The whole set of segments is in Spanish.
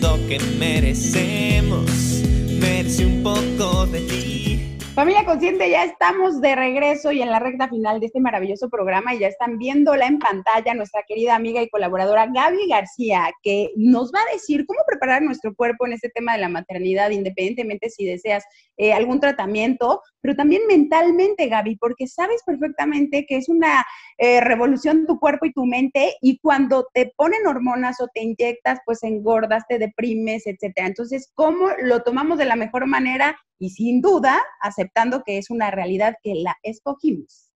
mundo que merecemos merece un poco de ti. Familia Consciente, ya estamos de regreso y en la recta final de este maravilloso programa y ya están viéndola en pantalla nuestra querida amiga y colaboradora Gaby García, que nos va a decir cómo preparar nuestro cuerpo en este tema de la maternidad, independientemente si deseas eh, algún tratamiento, pero también mentalmente, Gaby, porque sabes perfectamente que es una eh, revolución tu cuerpo y tu mente y cuando te ponen hormonas o te inyectas, pues engordas, te deprimes, etcétera. Entonces, ¿cómo lo tomamos de la mejor manera? Y sin duda, aceptando que es una realidad que la escogimos.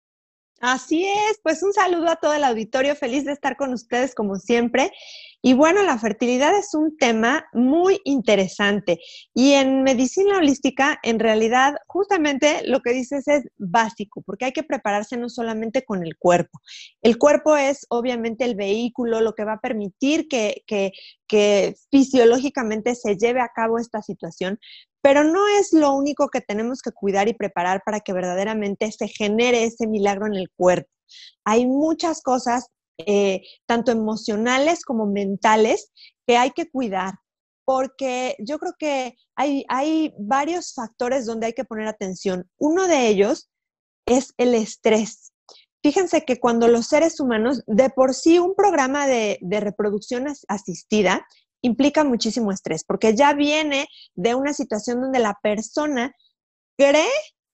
Así es, pues un saludo a todo el auditorio, feliz de estar con ustedes como siempre. Y bueno, la fertilidad es un tema muy interesante y en medicina holística, en realidad, justamente lo que dices es básico, porque hay que prepararse no solamente con el cuerpo. El cuerpo es obviamente el vehículo, lo que va a permitir que, que, que fisiológicamente se lleve a cabo esta situación, pero no es lo único que tenemos que cuidar y preparar para que verdaderamente se genere ese milagro en el cuerpo. Hay muchas cosas, eh, tanto emocionales como mentales, que hay que cuidar, porque yo creo que hay, hay varios factores donde hay que poner atención. Uno de ellos es el estrés. Fíjense que cuando los seres humanos, de por sí un programa de, de reproducción asistida implica muchísimo estrés, porque ya viene de una situación donde la persona cree,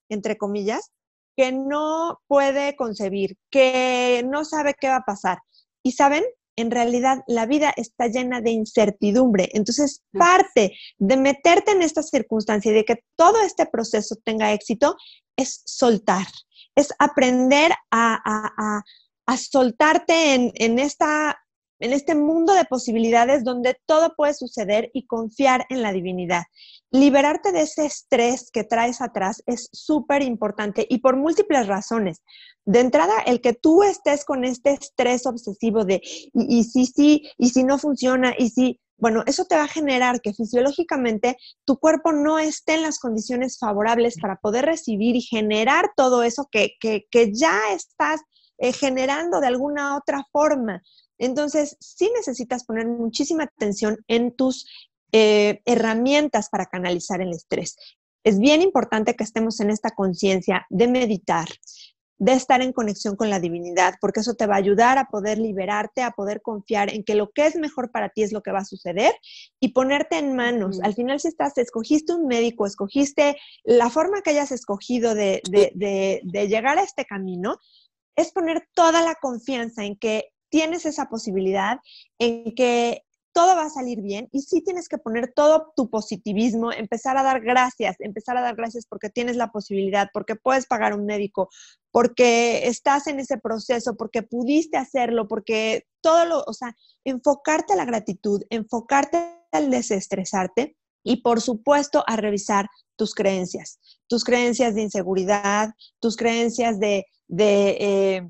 entre comillas, que no puede concebir, que no sabe qué va a pasar. Y saben, en realidad la vida está llena de incertidumbre. Entonces, parte de meterte en esta circunstancia y de que todo este proceso tenga éxito es soltar, es aprender a, soltarte en, en, esta en este mundo de posibilidades donde todo puede suceder y confiar en la divinidad. Liberarte de ese estrés que traes atrás es súper importante y por múltiples razones. De entrada, el que tú estés con este estrés obsesivo de y, si sí, y si no funciona, y si, bueno, eso te va a generar que fisiológicamente tu cuerpo no esté en las condiciones favorables para poder recibir y generar todo eso que, ya estás eh, generando de alguna otra forma. Entonces, sí necesitas poner muchísima atención en tus eh, herramientas para canalizar el estrés. Es bien importante que estemos en esta conciencia de meditar, de estar en conexión con la divinidad, porque eso te va a ayudar a poder liberarte, a poder confiar en que lo que es mejor para ti es lo que va a suceder y ponerte en manos. Al final, si estás, escogiste un médico, escogiste la forma que hayas escogido de, de llegar a este camino, es poner toda la confianza en que tienes esa posibilidad en que todo va a salir bien y sí tienes que poner todo tu positivismo, empezar a dar gracias, empezar a dar gracias porque tienes la posibilidad, porque puedes pagar un médico, porque estás en ese proceso, porque pudiste hacerlo, porque todo lo, o sea, enfocarte a la gratitud, enfocarte al desestresarte y por supuesto a revisar tus creencias, tus creencias de inseguridad, tus creencias de, de eh,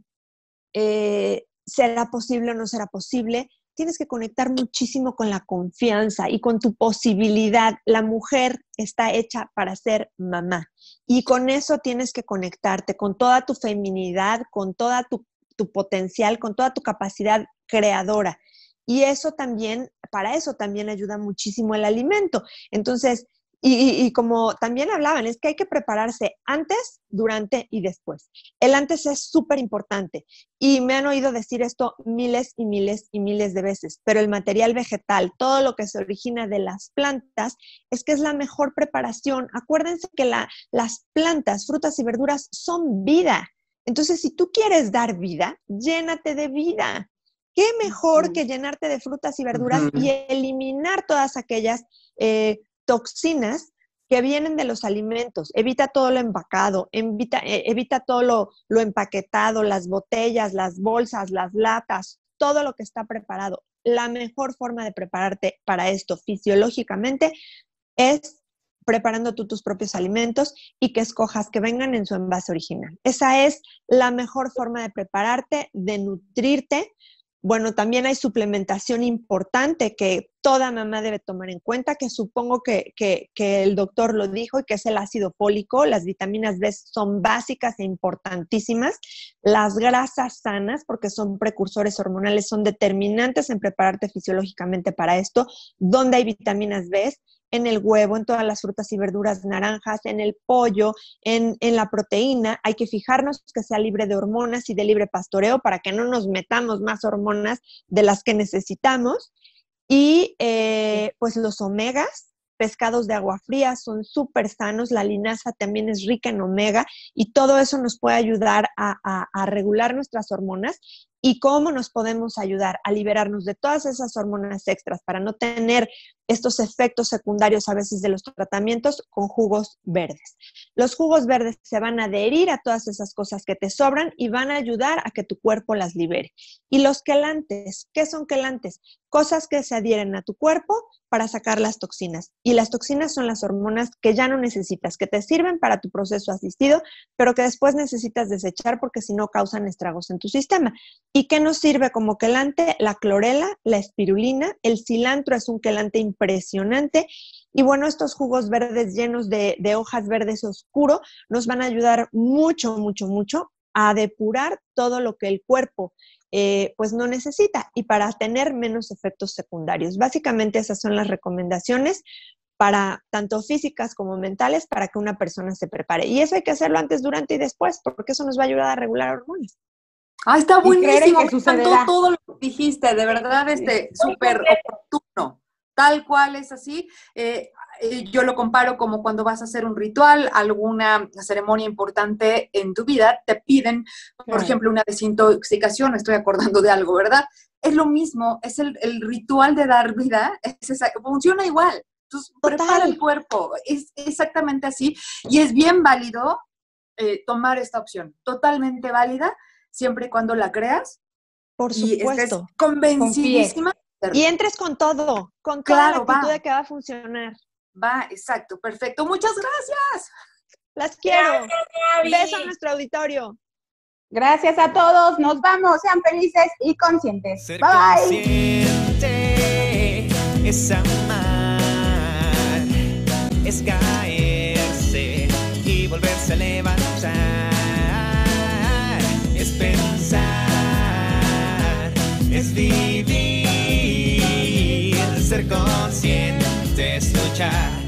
eh, será posible o no será posible, tienes que conectar muchísimo con la confianza y con tu posibilidad. La mujer está hecha para ser mamá y con eso tienes que conectarte con toda tu feminidad, con toda tu, tu potencial, con toda tu capacidad creadora. Y eso también, para eso también ayuda muchísimo el alimento. Entonces, y, como también hablaban, es que hay que prepararse antes, durante y después. El antes es súper importante y me han oído decir esto miles y miles y miles de veces, pero el material vegetal, todo lo que se origina de las plantas, es que es la mejor preparación. Acuérdense que las plantas, frutas y verduras son vida. Entonces, si tú quieres dar vida, llénate de vida. ¿Qué mejor que llenarte de frutas y verduras y eliminar todas aquellas... Eh, toxinas que vienen de los alimentos. Evita todo lo empacado, evita, eh, evita todo lo, lo empaquetado, las botellas, las bolsas, las latas, todo lo que está preparado. La mejor forma de prepararte para esto fisiológicamente es preparando tú tus propios alimentos y que escojas que vengan en su envase original. Esa es la mejor forma de prepararte, de nutrirte, bueno, también hay suplementación importante que toda mamá debe tomar en cuenta, que supongo que, el doctor lo dijo y que es el ácido fólico. Las vitaminas B son básicas e importantísimas. Las grasas sanas, porque son precursores hormonales, son determinantes en prepararte fisiológicamente para esto. ¿Dónde hay vitaminas B? en el huevo, en todas las frutas y verduras naranjas, en el pollo, en, la proteína. Hay que fijarnos que sea libre de hormonas y de libre pastoreo para que no nos metamos más hormonas de las que necesitamos. Y eh, pues los omegas, pescados de agua fría son súper sanos, la linaza también es rica en omega y todo eso nos puede ayudar a regular nuestras hormonas y cómo nos podemos ayudar a liberarnos de todas esas hormonas extras para no tener estos efectos secundarios a veces de los tratamientos con jugos verdes. Los jugos verdes se van a adherir a todas esas cosas que te sobran y van a ayudar a que tu cuerpo las libere. Y los quelantes, ¿qué son quelantes? Cosas que se adhieren a tu cuerpo para sacar las toxinas. Y las toxinas son las hormonas que ya no necesitas, que te sirven para tu proceso asistido, pero que después necesitas desechar porque si no causan estragos en tu sistema. ¿Y qué nos sirve como quelante? La clorela, la espirulina, el cilantro es un quelante impresionante. Y bueno, estos jugos verdes llenos de, hojas verdes oscuro nos van a ayudar mucho, mucho, mucho a depurar todo lo que el cuerpo eh, pues no necesita y para tener menos efectos secundarios. Básicamente esas son las recomendaciones para tanto físicas como mentales para que una persona se prepare. Y eso hay que hacerlo antes, durante y después, porque eso nos va a ayudar a regular hormonas. Ah, está buenísimo. Me todo lo que dijiste, de verdad, este, súper oportuno. Tal cual es así. Eh, eh, yo lo comparo como cuando vas a hacer un ritual, alguna ceremonia importante en tu vida, te piden, por ejemplo, una desintoxicación, estoy acordando de algo, ¿verdad? Es lo mismo, es el, ritual de dar vida, funciona igual. Entonces, prepara el cuerpo, es exactamente así. Y es bien válido eh, tomar esta opción, totalmente válida siempre y cuando la creas. Por supuesto. Y convencidísima. Y entres con todo, con toda la actitud de que va a funcionar. Va, exacto, perfecto. Muchas gracias. Las quiero. Beso a nuestro auditorio. Gracias a todos. Nos vamos. Sean felices y conscientes. bye bye. Consciente, escuchar.